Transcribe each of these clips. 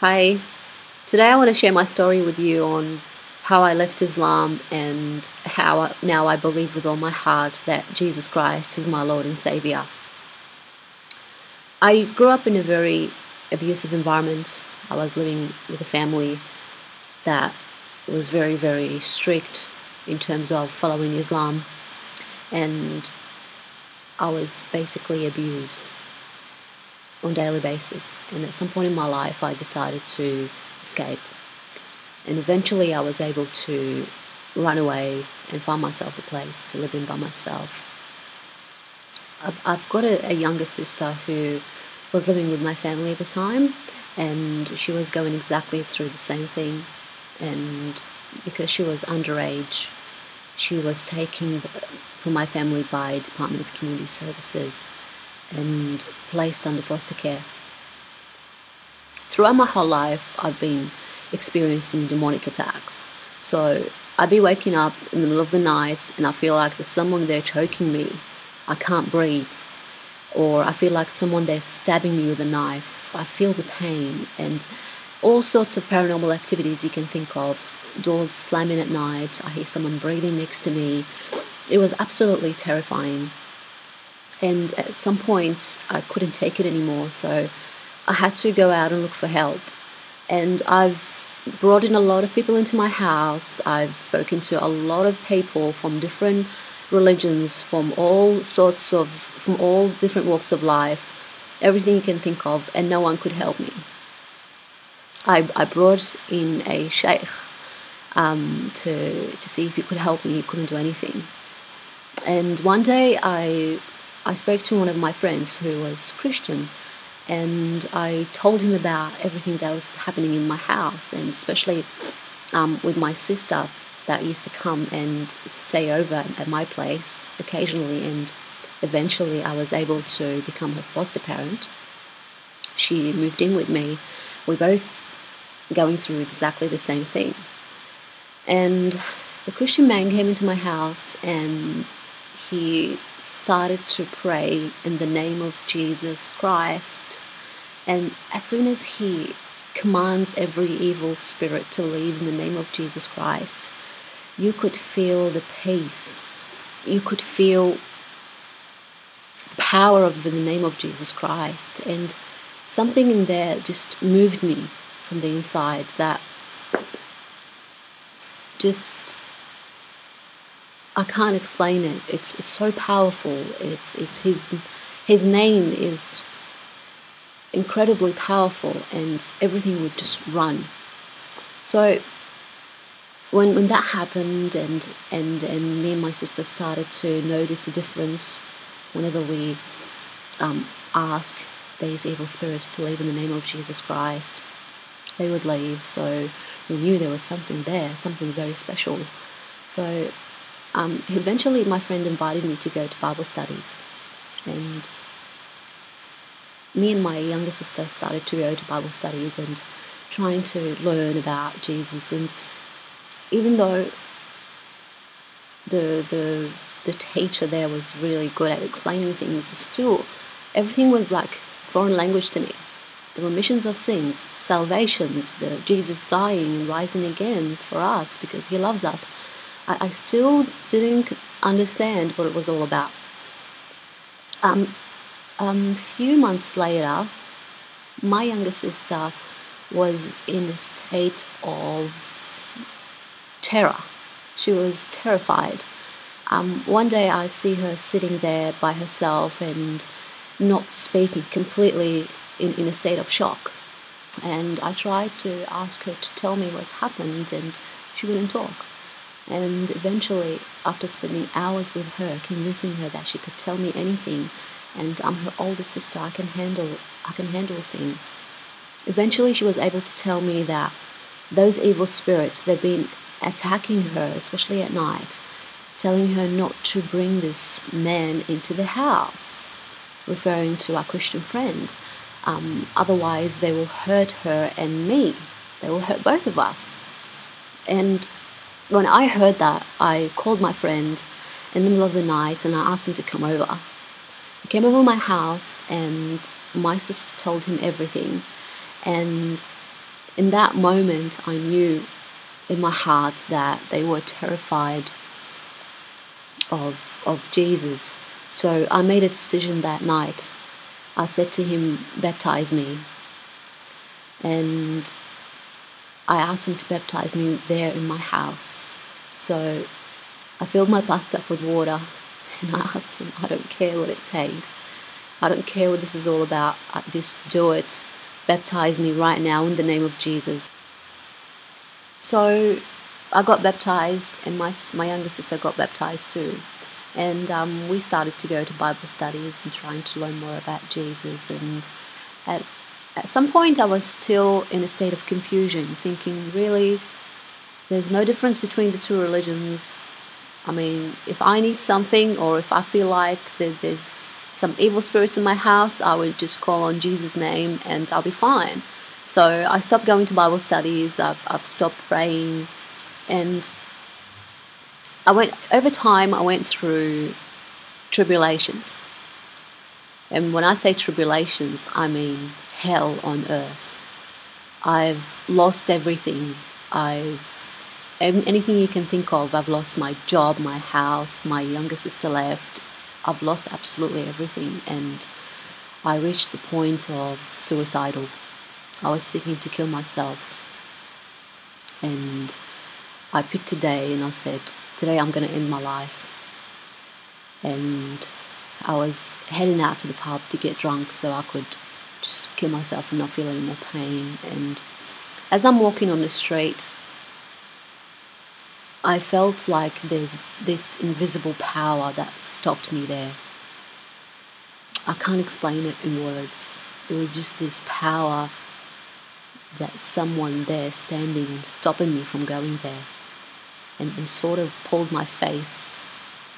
Hi, today I want to share my story with you on how I left Islam and how I, now I believe with all my heart that Jesus Christ is my Lord and Savior. I grew up in a very abusive environment. I was living with a family that was very, very strict in terms of following Islam, and I was basically abused on a daily basis. And at some point in my life, I decided to escape. And eventually, I was able to run away and find myself a place to live in by myself. I've got a, a younger sister who was living with my family at the time, and she was going exactly through the same thing. And because she was underage, she was taken from my family by Department of Community Services and placed under foster care. Throughout my whole life, I've been experiencing demonic attacks. So I'd be waking up in the middle of the night and I feel like there's someone there choking me. I can't breathe. Or I feel like someone there stabbing me with a knife. I feel the pain and all sorts of paranormal activities you can think of. Doors slamming at night. I hear someone breathing next to me. It was absolutely terrifying. And at some point, I couldn't take it anymore, so I had to go out and look for help. And I've brought in a lot of people into my house. I've spoken to a lot of people from different religions, from all sorts of, from all different walks of life, everything you can think of, and no one could help me. I, I brought in a sheikh um, to, to see if he could help me. He couldn't do anything. And one day I I spoke to one of my friends who was Christian and I told him about everything that was happening in my house and especially um, with my sister that used to come and stay over at my place occasionally and eventually I was able to become her foster parent. She moved in with me. We're both going through exactly the same thing. And the Christian man came into my house and he started to pray in the name of Jesus Christ. And as soon as he commands every evil spirit to leave in the name of Jesus Christ, you could feel the peace. You could feel the power of the name of Jesus Christ. And something in there just moved me from the inside that just I can't explain it. It's it's so powerful. It's it's his his name is incredibly powerful, and everything would just run. So when when that happened, and and and me and my sister started to notice a difference whenever we um, ask these evil spirits to leave in the name of Jesus Christ, they would leave. So we knew there was something there, something very special. So um, eventually my friend invited me to go to Bible studies. And me and my younger sister started to go to Bible studies and trying to learn about Jesus. And even though the the the teacher there was really good at explaining things, still everything was like foreign language to me. The remissions of sins, salvations, the Jesus dying and rising again for us because he loves us. I, I still didn't understand what it was all about. Um, um, a few months later, my younger sister was in a state of terror. She was terrified. Um, one day I see her sitting there by herself and not speaking, completely in, in a state of shock. And I tried to ask her to tell me what's happened, and she wouldn't talk. And eventually, after spending hours with her, convincing her that she could tell me anything, and I'm her older sister, I can handle I can handle things. Eventually, she was able to tell me that those evil spirits they've been attacking her, especially at night, telling her not to bring this man into the house, referring to our Christian friend. Um, otherwise, they will hurt her and me. They will hurt both of us. And when I heard that, I called my friend in the middle of the night and I asked him to come over. He came over my house and my sister told him everything. And in that moment, I knew in my heart that they were terrified of, of Jesus. So I made a decision that night. I said to him, Baptize me. And I asked him to baptize me there in my house. So I filled my bathtub with water and I asked him, I don't care what it takes. I don't care what this is all about. I just do it. Baptize me right now in the name of Jesus. So I got baptized, and my, my younger sister got baptized too. And um, we started to go to Bible studies and trying to learn more about Jesus. And at, at some point, I was still in a state of confusion, thinking, really, there's no difference between the two religions. I mean, if I need something or if I feel like that there's some evil spirits in my house, I would just call on Jesus' name and I'll be fine. So I stopped going to Bible studies, I've, I've stopped praying, and I went, over time, I went through tribulations. And when I say tribulations, I mean hell on earth. I've lost everything. I've anything you can think of. I've lost my job, my house, my younger sister left, I've lost absolutely everything, and I reached the point of suicidal. I was thinking to kill myself, and I picked a day and I said, Today I'm going to end my life. And I was heading out to the pub to get drunk so I could just kill myself and not feel any more pain. And as I'm walking on the street, I felt like there's this invisible power that stopped me there. I can't explain it in words. It was just this power that someone there standing and stopping me from going there and, and sort of pulled my face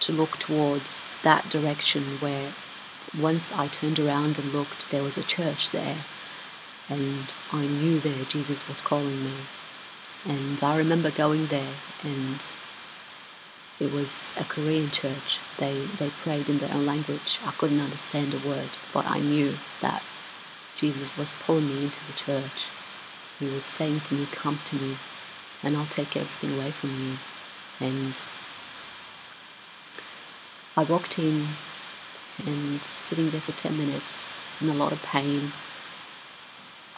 to look towards that direction where once I turned around and looked, there was a church there, and I knew there Jesus was calling me. And I remember going there, and it was a Korean church. They, they prayed in their own language. I couldn't understand a word, but I knew that Jesus was pulling me into the church. He was saying to me, Come to me, and I'll take everything away from you. And I walked in and sitting there for 10 minutes in a lot of pain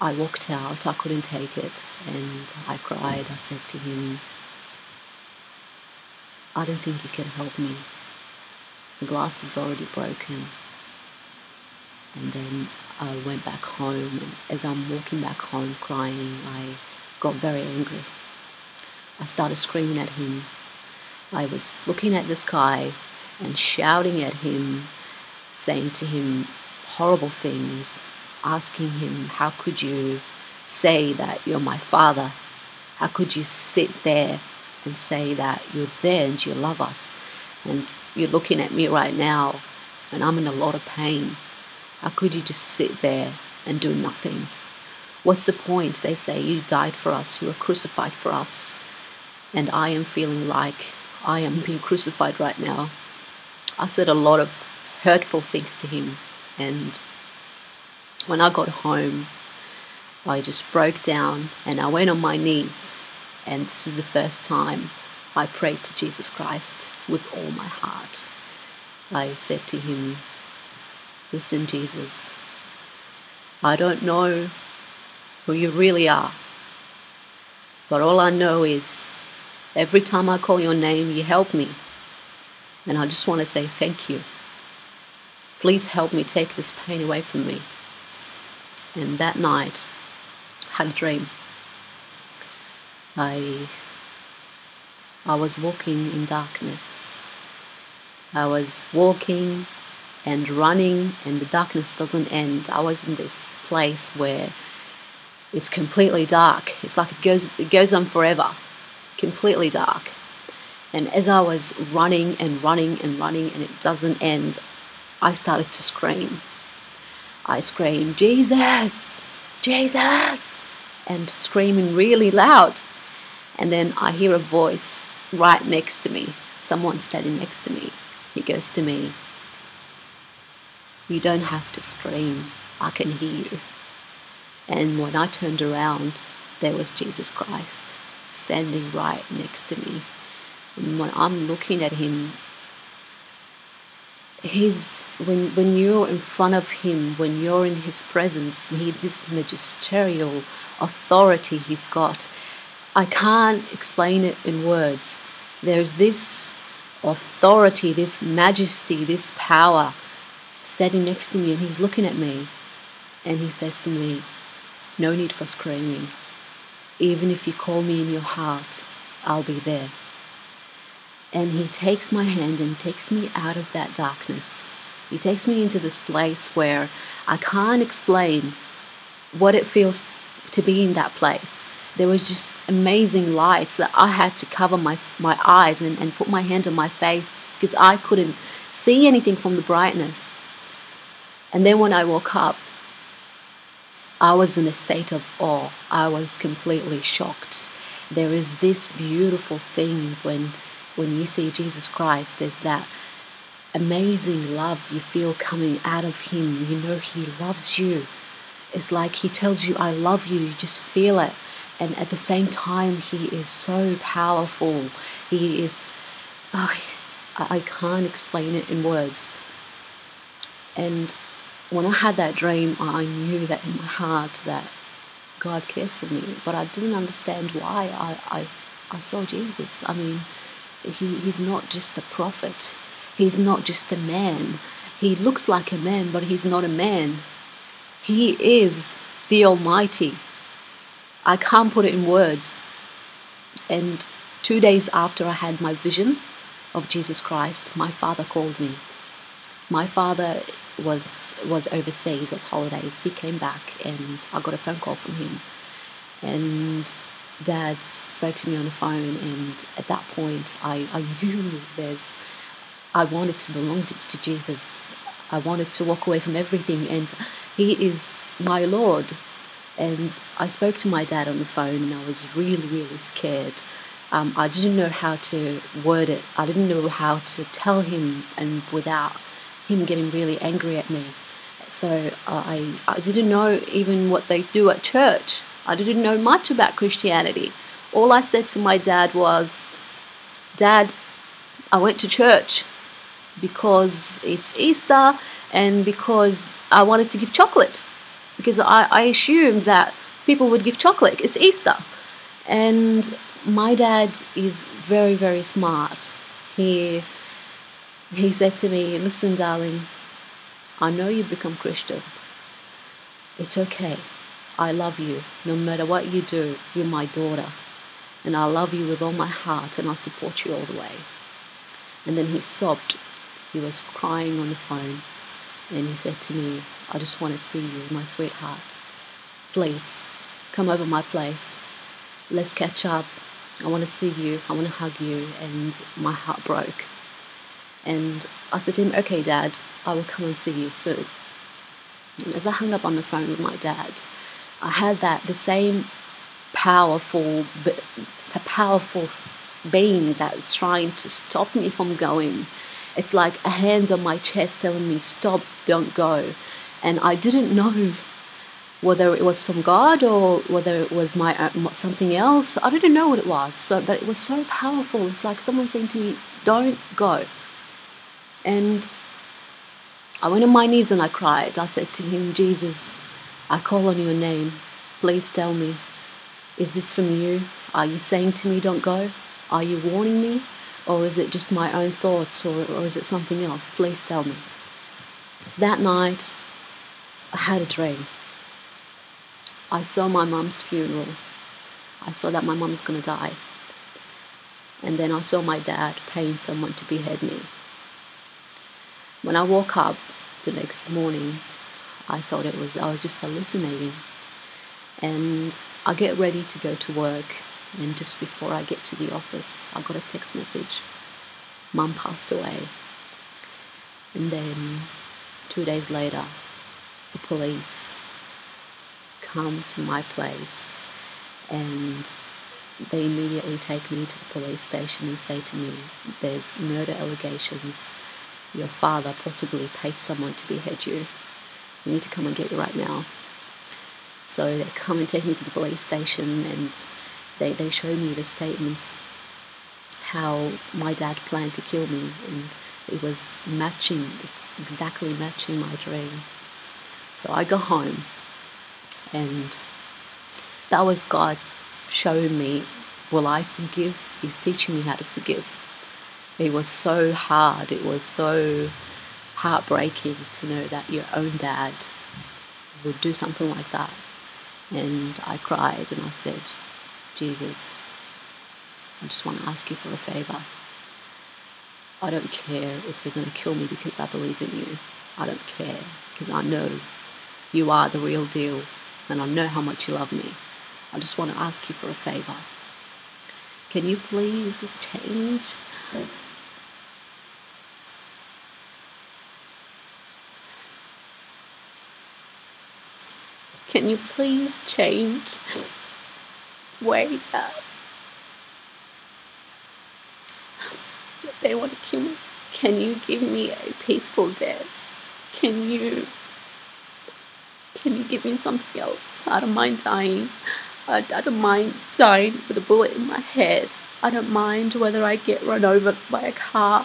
I walked out, I couldn't take it, and I cried. I said to him, I don't think you can help me. The glass is already broken. And then I went back home, and as I'm walking back home crying, I got very angry. I started screaming at him. I was looking at the sky and shouting at him, saying to him horrible things asking him, How could you say that you're my father? How could you sit there and say that you're there and you love us? And you're looking at me right now and I'm in a lot of pain. How could you just sit there and do nothing? What's the point? They say you died for us, you were crucified for us, and I am feeling like I am being crucified right now. I said a lot of hurtful things to him, and when I got home, I just broke down and I went on my knees. And this is the first time I prayed to Jesus Christ with all my heart. I said to him, Listen, Jesus, I don't know who you really are, but all I know is every time I call your name, you help me. And I just want to say thank you. Please help me take this pain away from me. And that night, I had a dream. I I was walking in darkness. I was walking and running, and the darkness doesn't end. I was in this place where it's completely dark. It's like it goes it goes on forever, completely dark. And as I was running and running and running, and it doesn't end, I started to scream. I scream, Jesus, Jesus, and screaming really loud. And then I hear a voice right next to me, someone standing next to me. He goes to me, You don't have to scream, I can hear you. And when I turned around, there was Jesus Christ standing right next to me. And when I'm looking at him, his when when you're in front of him, when you're in his presence, he this magisterial authority he's got. I can't explain it in words. There's this authority, this majesty, this power standing next to me, and he's looking at me, and he says to me, No need for screaming. Even if you call me in your heart, I'll be there. And he takes my hand and takes me out of that darkness. He takes me into this place where I can't explain what it feels to be in that place. There was just amazing lights that I had to cover my my eyes and, and put my hand on my face because I couldn't see anything from the brightness. And then when I woke up, I was in a state of awe. I was completely shocked. There is this beautiful thing when when you see Jesus Christ, there's that amazing love you feel coming out of Him. You know He loves you. It's like He tells you, I love you. You just feel it. And at the same time, He is so powerful. He is, oh, I can't explain it in words. And when I had that dream, I knew that in my heart that God cares for me, but I didn't understand why I, I, I saw Jesus. I mean, he, he's not just a prophet, he's not just a man. He looks like a man, but he's not a man. He is the Almighty. I can't put it in words. And two days after I had my vision of Jesus Christ, my father called me. My father was was overseas on holidays. He came back and I got a phone call from him. And dad spoke to me on the phone, and at that point, I, I knew there's, I wanted to belong to, to Jesus. I wanted to walk away from everything, and He is my Lord. And I spoke to my dad on the phone, and I was really, really scared. Um, I didn't know how to word it. I didn't know how to tell him, and without him getting really angry at me. So I, I didn't know even what they do at church. I didn't know much about Christianity. All I said to my dad was, Dad, I went to church because it's Easter and because I wanted to give chocolate. Because I, I assumed that people would give chocolate. It's Easter. And my dad is very, very smart. He, he said to me, Listen, darling, I know you've become Christian. It's okay. I love you. No matter what you do, you're my daughter. And I love you with all my heart and I'll support you all the way. And then he sobbed. He was crying on the phone. And he said to me, I just want to see you, my sweetheart. Please, come over my place. Let's catch up. I want to see you. I want to hug you. And my heart broke. And I said to him, Okay, Dad, I will come and see you soon. And as I hung up on the phone with my dad, I had that the same powerful, powerful being that's trying to stop me from going. It's like a hand on my chest telling me, "Stop, don't go," and I didn't know whether it was from God or whether it was my uh, something else. I didn't know what it was. So, but it was so powerful. It's like someone saying to me, "Don't go," and I went on my knees and I cried. I said to him, Jesus, I call on your name. Please tell me, is this from you? Are you saying to me, don't go? Are you warning me? Or is it just my own thoughts? Or, or is it something else? Please tell me. That night, I had a dream. I saw my mum's funeral. I saw that my mum's going to die. And then I saw my dad paying someone to behead me. When I woke up the next morning, I thought it was, I was just hallucinating. And I get ready to go to work, and just before I get to the office, I got a text message. Mum passed away. And then two days later, the police come to my place and they immediately take me to the police station and say to me, There's murder allegations. Your father possibly paid someone to behead you. We need to come and get you right now. So they come and take me to the police station and they, they show me the statements how my dad planned to kill me and it was matching, it's exactly matching my dream. So I go home and that was God showing me, will I forgive? He's teaching me how to forgive. It was so hard, it was so heartbreaking to know that your own dad would do something like that. And I cried and I said, Jesus, I just want to ask you for a favor. I don't care if you're going to kill me because I believe in you. I don't care because I know you are the real deal and I know how much you love me. I just want to ask you for a favor. Can you please change? Can you please change? Wake up. Uh, they want to kill me. Can you give me a peaceful death? Can you can you give me something else? I don't mind dying. I, I don't mind dying with a bullet in my head. I don't mind whether I get run over by a car.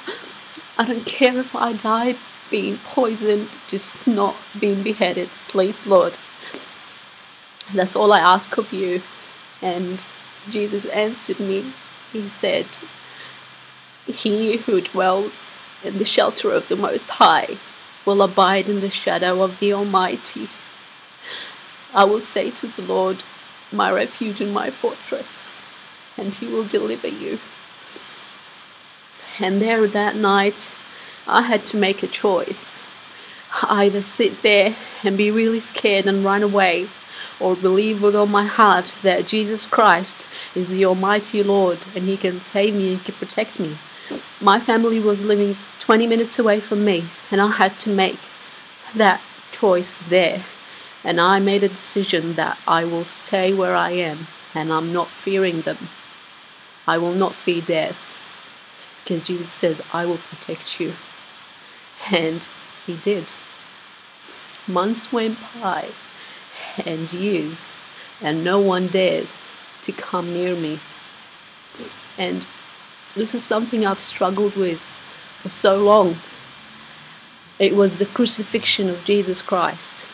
I don't care if I die being poisoned, just not being beheaded. Please, Lord. That's all I ask of you. And Jesus answered me. He said, He who dwells in the shelter of the Most High will abide in the shadow of the Almighty. I will say to the Lord, My refuge and my fortress, and He will deliver you. And there that night, I had to make a choice either sit there and be really scared and run away or believe with all my heart that Jesus Christ is the Almighty Lord and He can save me and can protect me. My family was living 20 minutes away from me, and I had to make that choice there. And I made a decision that I will stay where I am and I'm not fearing them. I will not fear death because Jesus says, I will protect you. And He did. Months went by and years, and no one dares to come near me. And this is something I've struggled with for so long. It was the crucifixion of Jesus Christ.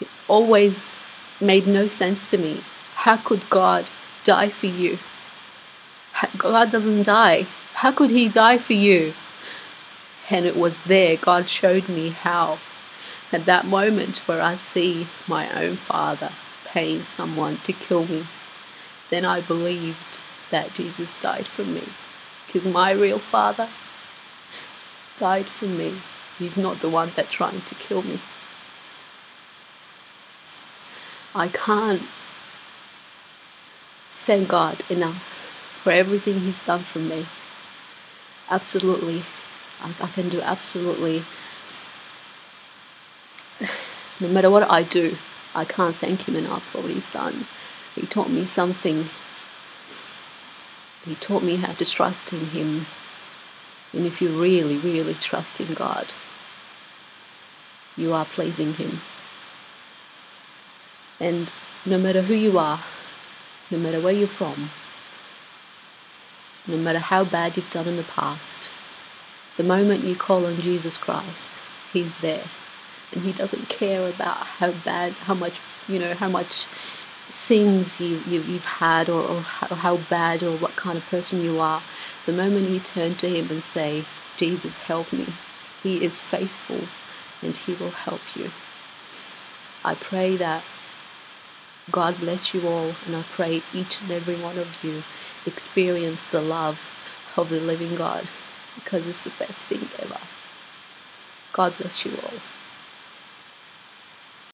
It always made no sense to me. How could God die for you? God doesn't die. How could He die for you? And it was there God showed me how at that moment where I see my own father paying someone to kill me, then I believed that Jesus died for me. Because my real father died for me. He's not the one that's trying to kill me. I can't thank God enough for everything He's done for me. Absolutely. I, I can do absolutely no matter what I do, I can't thank him enough for what he's done. He taught me something. He taught me how to trust in him. And if you really, really trust in God, you are pleasing him. And no matter who you are, no matter where you're from, no matter how bad you've done in the past, the moment you call on Jesus Christ, He's there and he doesn't care about how bad, how much, you know, how much sins you, you, have had or, or how, how bad or what kind of person you are. The moment you turn to him and say, Jesus, help me, he is faithful and he will help you. I pray that God bless you all, and I pray each and every one of you experience the love of the living God because it's the best thing ever. God bless you all.